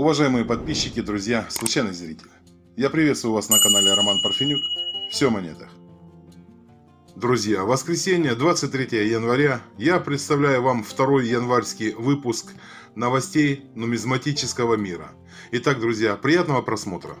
Уважаемые подписчики, друзья, случайный зритель. Я приветствую вас на канале Роман Парфенюк. Все о монетах. Друзья, воскресенье, 23 января, я представляю вам второй январский выпуск новостей нумизматического мира. Итак, друзья, приятного просмотра.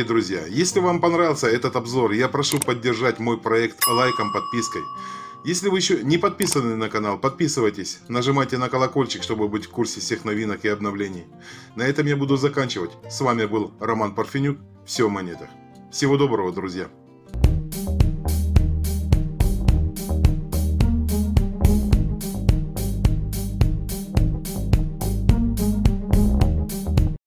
Дорогие друзья, если вам понравился этот обзор, я прошу поддержать мой проект лайком, подпиской. Если вы еще не подписаны на канал, подписывайтесь, нажимайте на колокольчик, чтобы быть в курсе всех новинок и обновлений. На этом я буду заканчивать. С вами был Роман Парфенюк. Все в монетах. Всего доброго, друзья.